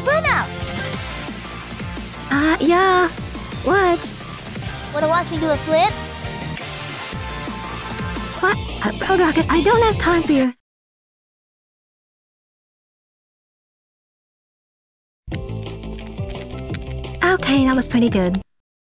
burnout. Uh, yeah. What? Wanna watch me do a flip? What? Uh, Pro Rocket, I don't have time for you. Okay, that was pretty good.